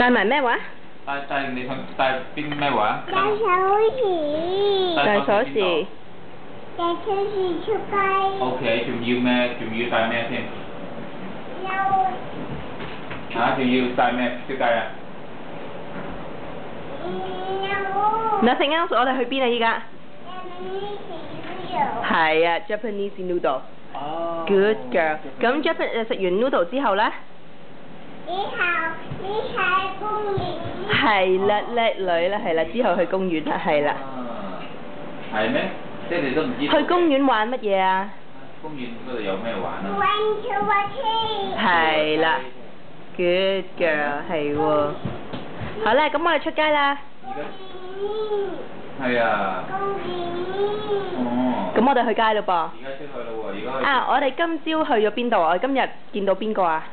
帶埋咩話？帶帶你想帶邊咩話？帶手匙，帶帶鎖匙。帶手匙出街。O K，仲要咩？仲要帶咩先？有嚇，仲要帶咩出街啊？有 Nothing else，我哋去邊啊？依家有係啊，Japanese noodle。哦 Good girl。咁 Japan 誒食完 noodle 之後咧？你好，你喺公園。係啦，叻女啦，係啦，之後去公園啦，係啦。啊，係咩？即係你都唔知道。去公園玩乜嘢啊？公園嗰度有咩玩啊？玩跳滑梯。係啦，Good girl，係喎。好啦，咁我哋出街啦。而家係啊。公園。哦。咁我哋去街咯噃。而家出去咯喎，而家。啊，我哋今朝去咗邊度啊？我哋今日見到邊個啊？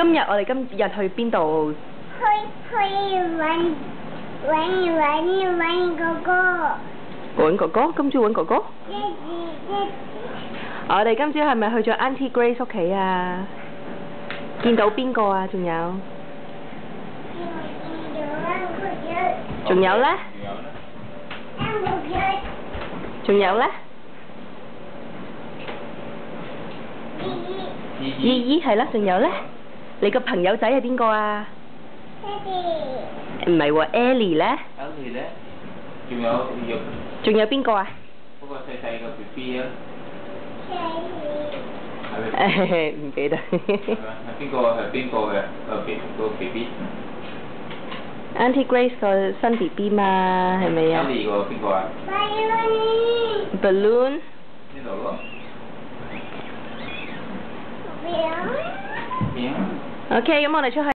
今日我哋今日去邊度？去去玩玩玩玩哥哥。揾哥哥，今朝揾哥哥。我哋今朝係咪去咗 Auntie Grace 屋企啊？見到邊個啊？仲有？仲有咧？仲有咧？姨姨係啦，仲有咧？你個朋友仔係邊個啊？唔係喎，Ellie 咧？Ellie 咧，仲有有仲有邊個啊？嗰個細細個 B B 啊，係咪？誒唔記得。係咪係邊個係邊個嘅？個 B 個 B B。Auntie Grace 個新 B B 嘛，係咪啊 Ellie 個邊個啊？？Balloon。呢度咯。邊啊？OK，咁我哋出去。